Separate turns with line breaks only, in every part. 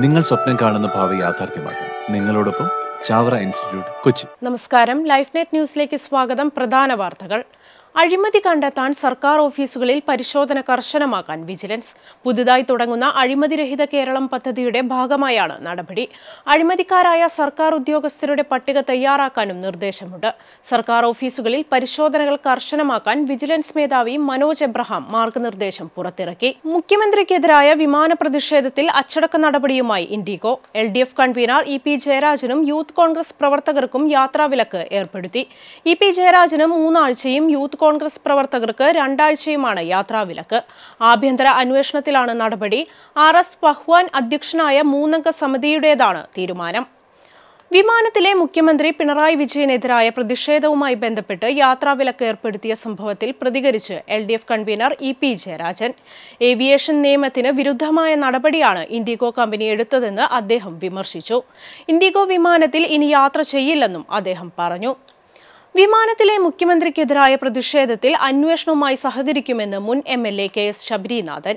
നിങ്ങൾ സ്വപ്നം കാണുന്ന ഭാവി യാഥാർത്ഥ്യമാക്കാൻ. നിങ്ങളോടൊപ്പം ചാവറ ഇൻസ്റ്റിറ്റ്യൂട്ട് കൊച്ചി.
നമസ്കാരം. ലൈഫ് നെറ്റ് ന്യൂസിലേക്ക് സ്വാഗതം. പ്രധാന വാർത്തകൾ. അഴിമതി കണ്ടെത്താൻ സർക്കാർ ഓഫീസുകളിൽ പരിശോധന കർശനമാക്കാൻ വിജിലൻസ്. പുതുതായി തുടങ്ങുന്ന അഴിമതിരഹിത കേരളം പദ്ധതിയുടെ ഭാഗമായാണ് നടപടി. അഴിമതിക്കാരായ സർക്കാർ ഉദ്യോഗസ്ഥരുടെ പട്ടിക തയ്യാറാക്കാനും നിർദ്ദേശമുണ്ട്. സർക്കാർ ഓഫീസുകളിൽ പരിശോധനകൾ കർശനമാക്കാൻ വിജിലൻസ് മേധാവി മനോജ് എബ്രഹാം മാർഗനിർദ്ദേശം പുറത്തിറക്കി. മുഖ്യമന്ത്രിക്കെതിരായ വിമാന പ്രതിഷേധത്തിൽ അച്ചടക്ക നടപടിയുമായി IndiGo. L D F convener E P ജയരാജനും youth Congress പ്രവർത്തകർക്കും യാത്രാവിലക്ക് ഏർപ്പെടുത്തി. ഇ പി ജയരാജനും മൂന്നാഴ്ചയും യൂത്ത് കോൺഗ്രസ് പ്രവർത്തകർക്ക് രണ്ടാഴ്ചയുമാണ് യാത്രാവിലക്ക്. ആഭ്യന്തര അന്വേഷണത്തിലാണ് നടപടി. ആർ എസ് പഹ്വാൻ അധ്യക്ഷനായ മൂന്നംഗ സമിതിയുടേതാണ് തീരുമാനം. വിമാനത്തിലെ മുഖ്യമന്ത്രി പിണറായി വിജയനെതിരായ പ്രതിഷേധവുമായി ബന്ധപ്പെട്ട് യാത്രാവിലക്ക് ഏർപ്പെടുത്തിയ സംഭവത്തിൽ പ്രതികരിച്ച് L D F convener E P Jayarajan. Aviation നിയമത്തിന് വിരുദ്ധമായ നടപടിയാണ് ഇൻഡിഗോ കമ്പനി എടുത്തതെന്ന് അദ്ദേഹം വിമർശിച്ചു. ഇൻഡിഗോ വിമാനത്തിൽ ഇനി യാത്ര ചെയ്യില്ലെന്നും അദ്ദേഹം പറഞ്ഞു. വിമാനത്തിലെ മുഖ്യമന്ത്രിക്കെതിരായ പ്രതിഷേധത്തിൽ അന്വേഷണവുമായി സഹകരിക്കുമെന്ന് മുൻ M L A K S Sabarinathan.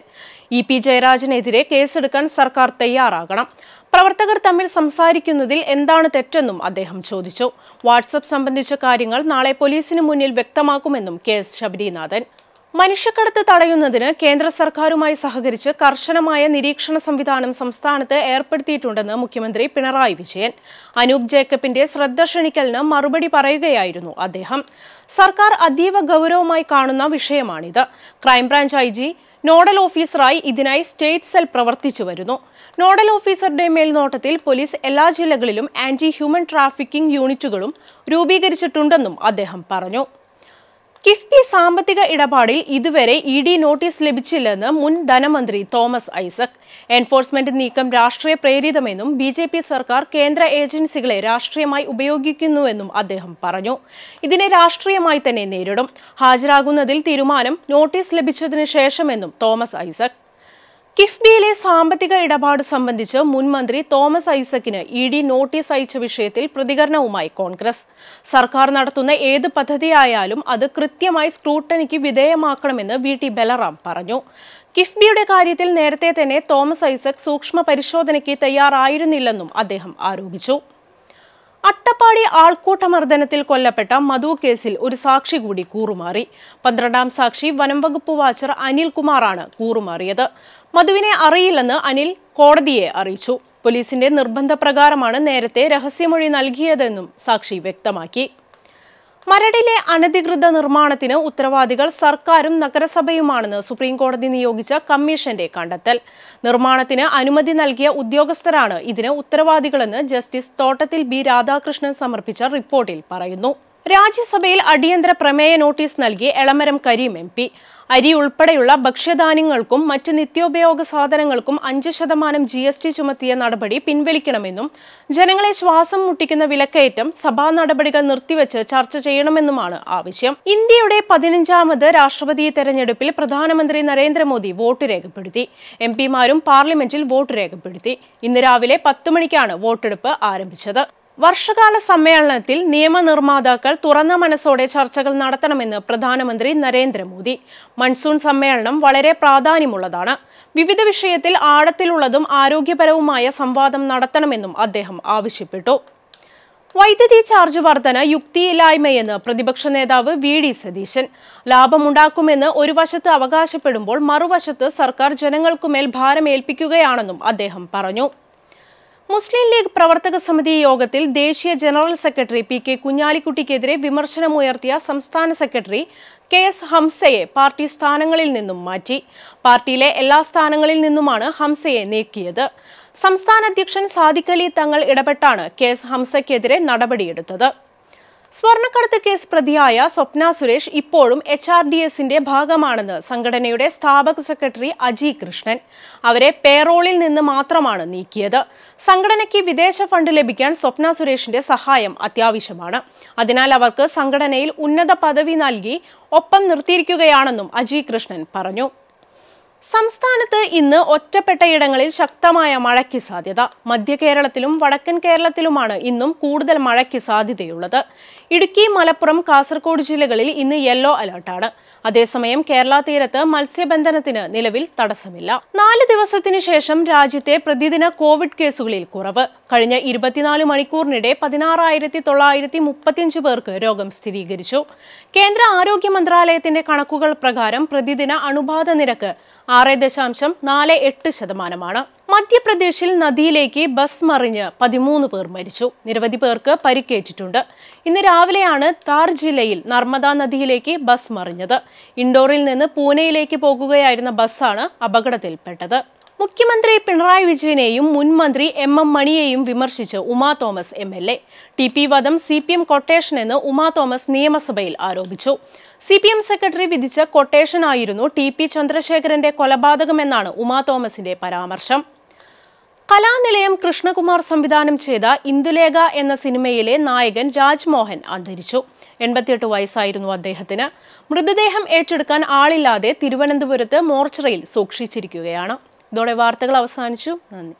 E P ജയരാജനെതിരെ കേസെടുക്കാൻ സർക്കാർ തയ്യാറാകണം. പ്രവർത്തകർ തമ്മിൽ സംസാരിക്കുന്നതിൽ എന്താണ് തെറ്റെന്നും അദ്ദേഹം ചോദിച്ചു. വാട്സപ്പ് സംബന്ധിച്ച കാര്യങ്ങൾ നാളെ പോലീസിന് മുന്നിൽ വ്യക്തമാക്കുമെന്നും കെ എസ് ശബരിനാഥൻ. മനുഷ്യക്കടത്ത് തടയുന്നതിന് കേന്ദ്ര സർക്കാരുമായി സഹകരിച്ച് കർശനമായ നിരീക്ഷണ സംവിധാനം സംസ്ഥാനത്ത് ഏർപ്പെടുത്തിയിട്ടുണ്ടെന്ന് മുഖ്യമന്ത്രി പിണറായി വിജയൻ. അനൂപ് ജേക്കബിന്റെ ശ്രദ്ധ ക്ഷണിക്കലിന് മറുപടി പറയുകയായിരുന്നു അദ്ദേഹം. സർക്കാർ അതീവ ഗൗരവമായി കാണുന്ന വിഷയമാണിത്. Crime branch I G nodal ഓഫീസറായി ഇതിനായി സ്റ്റേറ്റ് സെൽ പ്രവർത്തിച്ചു വരുന്നു. നോഡൽ ഓഫീസറുടെ മേൽനോട്ടത്തിൽ പോലീസ് എല്ലാ ജില്ലകളിലും ആന്റി ഹ്യൂമൻ ട്രാഫിക്കിംഗ് യൂണിറ്റുകളും രൂപീകരിച്ചിട്ടുണ്ടെന്നും അദ്ദേഹം പറഞ്ഞു. കിഫ്ബി സാമ്പത്തിക ഇടപാടിൽ ഇതുവരെ ഇ ഡി നോട്ടീസ് ലഭിച്ചില്ലെന്ന് മുൻ ധനമന്ത്രി തോമസ് ഐസക്. എൻഫോഴ്സ്മെന്റ് നീക്കം രാഷ്ട്രീയ പ്രേരിതമെന്നും ബി ജെ പി സർക്കാർ കേന്ദ്ര ഏജൻസികളെ രാഷ്ട്രീയമായി ഉപയോഗിക്കുന്നുവെന്നും അദ്ദേഹം പറഞ്ഞു. ഇതിനെ രാഷ്ട്രീയമായി തന്നെ നേരിടും. ഹാജരാകുന്നതിൽ തീരുമാനം നോട്ടീസ് ലഭിച്ചതിന് ശേഷമെന്നും തോമസ് ഐസക്. കിഫ്ബിയിലെ സാമ്പത്തിക ഇടപാട് സംബന്ധിച്ച് മുൻ മന്ത്രി തോമസ് ഐസക്കിന് ഇ ഡി നോട്ടീസ് അയച്ച വിഷയത്തിൽ പ്രതികരണവുമായി കോൺഗ്രസ്. സർക്കാർ നടത്തുന്ന ഏത് പദ്ധതിയായാലും അത് കൃത്യമായി സ്ക്രൂട്ടനിക്ക് വിധേയമാക്കണമെന്ന് വി ടി ബലറാം പറഞ്ഞു. കിഫ്ബിയുടെ കാര്യത്തിൽ നേരത്തെ തന്നെ തോമസ് ഐസക് സൂക്ഷ്മ പരിശോധനയ്ക്ക് തയ്യാറായിരുന്നില്ലെന്നും അദ്ദേഹം ആരോപിച്ചു. അട്ടപ്പാടി ആൾക്കൂട്ടമർദ്ദനത്തിൽ കൊല്ലപ്പെട്ട മധു കേസിൽ ഒരു സാക്ഷി കൂടി കൂറുമാറി. പന്ത്രണ്ടാം സാക്ഷി വനം വകുപ്പ് വാച്ചർ അനിൽകുമാറാണ് കൂറുമാറിയത്. മധുവിനെ അറിയില്ലെന്ന് അനിൽ കോടതിയെ അറിയിച്ചു. പോലീസിന്റെ നിർബന്ധപ്രകാരമാണ് നേരത്തെ രഹസ്യമൊഴി നൽകിയതെന്നും സാക്ഷി വ്യക്തമാക്കി. മരടിലെ അനധികൃത നിർമ്മാണത്തിന് ഉത്തരവാദികൾ സർക്കാരും നഗരസഭയുമാണെന്ന് സുപ്രീംകോടതി നിയോഗിച്ച കമ്മീഷന്റെ കണ്ടെത്തൽ. നിർമ്മാണത്തിന് അനുമതി നൽകിയ ഉദ്യോഗസ്ഥരാണ് ഇതിന് ഉത്തരവാദികളെന്ന് ജസ്റ്റിസ് തോട്ടത്തിൽ ബി രാധാകൃഷ്ണൻ സമർപ്പിച്ച റിപ്പോർട്ടിൽ പറയുന്നു. രാജ്യസഭയിൽ അടിയന്തര പ്രമേയ നോട്ടീസ് നൽകി എളമരം കരീം എം അരി ഉൾപ്പെടെയുള്ള ഭക്ഷ്യധാന്യങ്ങൾക്കും മറ്റ് നിത്യോപയോഗ സാധനങ്ങൾക്കും അഞ്ച് ശതമാനം ജി എസ് ടി ചുമത്തിയ നടപടി പിൻവലിക്കണമെന്നും ജനങ്ങളെ ശ്വാസം മുട്ടിക്കുന്ന വിലക്കയറ്റം സഭാ നടപടികൾ നിർത്തിവെച്ച് ചർച്ച ചെയ്യണമെന്നുമാണ് ആവശ്യം. ഇന്ത്യയുടെ പതിനഞ്ചാമത് രാഷ്ട്രപതി തെരഞ്ഞെടുപ്പിൽ പ്രധാനമന്ത്രി നരേന്ദ്രമോദി വോട്ട് രേഖപ്പെടുത്തി. എം പിമാരും പാർലമെന്റിൽ വോട്ട് രേഖപ്പെടുത്തി. ഇന്ന് രാവിലെ പത്ത് മണിക്കാണ് വോട്ടെടുപ്പ് ആരംഭിച്ചത്. വർഷകാല സമ്മേളനത്തിൽ നിയമനിർമ്മാതാക്കൾ തുറന്ന മനസ്സോടെ ചർച്ചകൾ നടത്തണമെന്ന് പ്രധാനമന്ത്രി നരേന്ദ്രമോദി. മൺസൂൺ സമ്മേളനം വളരെ പ്രാധാന്യമുള്ളതാണ്. വിവിധ വിഷയത്തിൽ ആഴത്തിലുള്ളതും ആരോഗ്യപരവുമായ സംവാദം നടത്തണമെന്നും അദ്ദേഹം ആവശ്യപ്പെട്ടു. വൈദ്യുതി ചാർജ് വർധന യുക്തിയില്ലായ്മയെന്ന് പ്രതിപക്ഷ നേതാവ് വി ഡി സതീശൻ. ലാഭമുണ്ടാക്കുമെന്ന് ഒരു വശത്ത് അവകാശപ്പെടുമ്പോൾ മറുവശത്ത് സർക്കാർ ജനങ്ങൾക്കുമേൽ ഭാരമേൽപ്പിക്കുകയാണെന്നും അദ്ദേഹം പറഞ്ഞു. മുസ്ലിം ലീഗ് പ്രവർത്തക സമിതി യോഗത്തിൽ ദേശീയ ജനറൽ സെക്രട്ടറി പി കെ കുഞ്ഞാലിക്കുട്ടിക്കെതിരെ വിമർശനമുയർത്തിയ സംസ്ഥാന സെക്രട്ടറി കെ എസ് ഹംസയെ പാർട്ടി സ്ഥാനങ്ങളിൽ നിന്നും മാറ്റി. പാർട്ടിയിലെ എല്ലാ സ്ഥാനങ്ങളിൽ നിന്നുമാണ് ഹംസയെ നീക്കിയത്. സംസ്ഥാന അധ്യക്ഷൻ സാദിഖലി തങ്ങൾ ഇടപെട്ടാണ് കെ എസ് ഹംസയ്ക്കെതിരെ നടപടിയെടുത്തത്. സ്വർണക്കടത്ത് കേസ് പ്രതിയായ സ്വപ്ന സുരേഷ് ഇപ്പോഴും എച്ച് ആർ ഡി എസിന്റെ ഭാഗമാണെന്ന് സംഘടനയുടെ സ്ഥാപക സെക്രട്ടറി അജി കൃഷ്ണൻ. അവരെ പേറോളിൽ നിന്ന് മാത്രമാണ് നീക്കിയത്. സംഘടനയ്ക്ക് വിദേശ ഫണ്ട് ലഭിക്കാൻ സ്വപ്ന സുരേഷിന്റെ സഹായം അത്യാവശ്യമാണ്. അതിനാൽ അവർക്ക് സംഘടനയിൽ ഉന്നത പദവി നൽകി ഒപ്പം നിർത്തിയിരിക്കുകയാണെന്നും അജി കൃഷ്ണൻ പറഞ്ഞു. സംസ്ഥാനത്ത് ഇന്ന് ഒറ്റപ്പെട്ടയിടങ്ങളിൽ ശക്തമായ മഴയ്ക്ക് സാധ്യത. മധ്യ കേരളത്തിലും വടക്കൻ കേരളത്തിലുമാണ് ഇന്നും കൂടുതൽ മഴയ്ക്ക് സാധ്യതയുള്ളത്. ഇടുക്കി മലപ്പുറം കാസർഗോഡ് ജില്ലകളിൽ ഇന്ന് യെല്ലോ അലർട്ടാണ്. അതേസമയം കേരള തീരത്ത് മത്സ്യബന്ധനത്തിന് നിലവിൽ തടസ്സമില്ല. നാല് ദിവസത്തിനു ശേഷം രാജ്യത്തെ പ്രതിദിന കോവിഡ് കേസുകളിൽ കുറവ്. കഴിഞ്ഞ ഇരുപത്തിനാല് മണിക്കൂറിനിടെ പതിനാറായിരത്തി തൊള്ളായിരത്തി മുപ്പത്തിയഞ്ച് പേർക്ക് രോഗം സ്ഥിരീകരിച്ചു. കേന്ദ്ര ആരോഗ്യ മന്ത്രാലയത്തിന്റെ കണക്കുകൾ പ്രകാരം പ്രതിദിന അണുബാധ നിരക്ക് ആറ് ദശാംശം നാല് എട്ട് ശതമാനമാണ്. മധ്യപ്രദേശിൽ നദിയിലേക്ക് ബസ് മറിഞ്ഞ് പതിമൂന്ന് പേർ മരിച്ചു. നിരവധി പേർക്ക് പരിക്കേറ്റിട്ടുണ്ട്. ഇന്ന് രാവിലെയാണ് താർ ജില്ലയിൽ നർമ്മദ നദിയിലേക്ക് ബസ് മറിഞ്ഞത്. ഇൻഡോറിൽ നിന്ന് പൂനെയിലേക്ക് പോകുകയായിരുന്ന ബസ്സാണ് അപകടത്തിൽപ്പെട്ടത്. മുഖ്യമന്ത്രി പിണറായി വിജയനെയും മുൻ മന്ത്രി എം എം മണിയെയും വിമർശിച്ച് Uma Thomas M L A. T P വധം സി പി എം കൊട്ടേഷൻ എന്ന് ഉമാ തോമസ് നിയമസഭയിൽ ആരോപിച്ചു. സി പി എം സെക്രട്ടറി വിധിച്ച കൊട്ടേഷനായിരുന്നു ടി പി ചന്ദ്രശേഖരന്റെ കൊലപാതകമെന്നാണ് ഉമാ തോമസിന്റെ പരാമർശം. കലാനിലയം കൃഷ്ണകുമാർ സംവിധാനം ചെയ്ത ഇന്ദുലേഖ എന്ന സിനിമയിലെ നായകൻ രാജ്മോഹൻ അന്തരിച്ചു. എൺപത്തിയെട്ട് വയസ്സായിരുന്നു അദ്ദേഹത്തിന്. മൃതദേഹം ഏറ്റെടുക്കാൻ ആളില്ലാതെ തിരുവനന്തപുരത്ത് മോർച്ചറിയിൽ സൂക്ഷിച്ചിരിക്കുകയാണ്. ഇതോടെ വാർത്തകൾ അവസാനിച്ചു. നന്ദി.